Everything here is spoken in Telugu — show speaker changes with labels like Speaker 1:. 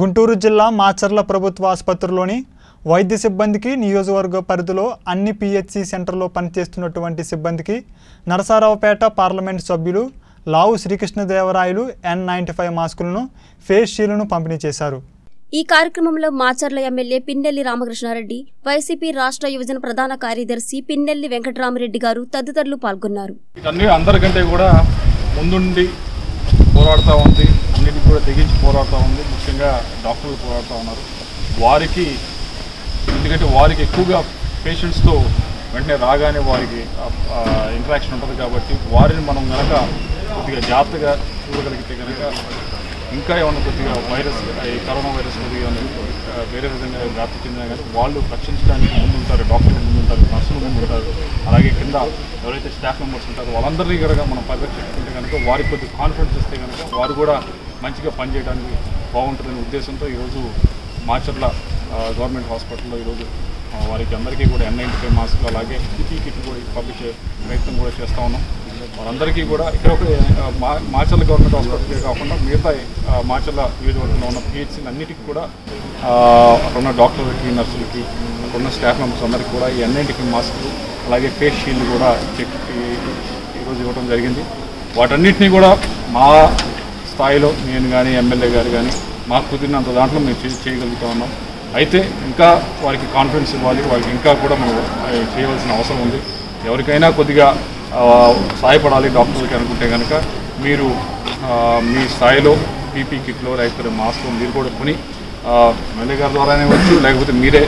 Speaker 1: గుంటూరు జిల్లా మాచర్ల ప్రభుత్వ ఆసుపత్రిలోని వైద్య సిబ్బందికి నియోజకవర్గ పరిధిలో అన్ని పిహెచ్సి సెంటర్లో పనిచేస్తున్నటువంటి సిబ్బందికి నరసారావుపేట పార్లమెంట్ సభ్యులు Lavu Srikrishnadevarayalu N ninety five మాస్కులను face షీల్డ్ను పంపిణీ చేశారు.
Speaker 2: ఈ కార్యక్రమంలో మాచర్ల ఎమ్మెల్యే పిన్నెల్లి రామకృష్ణారెడ్డి వైసీపీ రాష్ట్ర యువజన ప్రధాన కార్యదర్శి పిన్నెల్లి వెంకటరామరెడ్డి గారు తదితరులు పాల్గొన్నారు.
Speaker 3: అందరికంటే కూడా ముందుండి పోరాడుతూ ఉంది. అన్నిటికీ కూడా తెగించి పోరాడుతూ ఉంది. ముఖ్యంగా డాక్టర్లు పోరాడుతూ ఉన్నారు. వారికి ఎందుకంటే వారికి ఎక్కువగా పేషెంట్స్తో వెంటనే రాగానే వారికి ఇంటరాక్షన్ ఉంటుంది కాబట్టి వారిని మనం కనుక కొద్దిగా జాగ్రత్తగా చూడగలిగితే కనుక ఇంకా ఏమన్నా కొద్దిగా వైరస్ ఈ కరోనా వైరస్ కొద్దిగా వేరే విధంగా వ్యాప్తి చెందినా కానీ వాళ్ళు రక్షించడానికి ముందుంటారు డాక్టర్లు ముందుంటారు నర్సులు ముందుంటారు అలాగే కింద ఎవరైతే స్టాఫ్ మెంబర్స్ ఉంటారో వాళ్ళందరినీ కనుక మనం పరిరక్షించుకుంటే కనుక వారికి కొద్దిగా కాన్ఫిడెన్స్ ఇస్తే కనుక వారు కూడా మంచిగా పనిచేయడానికి బాగుంటుందనే ఉద్దేశంతో ఈరోజు మాచర్ల గవర్నమెంట్ హాస్పిటల్లో ఈరోజు వారికి అందరికీ కూడా ఎన్ నైంటీ ఫైవ్ మాస్క్ అలాగే పీపీ కిట్ కూడా పంపించే ప్రయత్నం కూడా చేస్తూ ఉన్నాం. వారందరికీ కూడా ఇక్కడ ఒక మా మాచర్ల గవర్నమెంట్ హాస్పిటల్కే కాకుండా మిగతా మాచర్ల నియోజకవర్గంలో ఉన్న పిహెచ్సీలు అన్నిటికీ కూడా ఉన్న డాక్టర్లకి నర్సులకి ఉన్న స్టాఫ్ మెంబర్స్ అందరికీ కూడా ఈ ఎన్ మాస్కులు ఫైవ్ అలాగే ఫేస్ షీల్డ్ కూడా చెక్ ఈరోజు ఇవ్వడం జరిగింది. వాటన్నిటినీ కూడా మా స్థాయిలో నేను కానీ ఎమ్మెల్యే గారు కానీ మాకు కుదిరినంత దాంట్లో మేము చే- చేయగలుగుతా ఉన్నాం. అయితే ఇంకా వారికి కాన్ఫిడెన్స్ ఇవ్వాలి. వారికి ఇంకా కూడా మనం చేయవలసిన అవసరం ఉంది. ఎవరికైనా కొద్దిగా సహాయపడాలి డాక్టర్లకి అనుకుంటే కనుక మీరు మీ స్థాయిలో పీపీ కిట్లో లేకపోతే మాస్క్ మీరు కూడా కొని ఎమ్మెల్యే గారి ద్వారానే వచ్చు లేకపోతే మీరే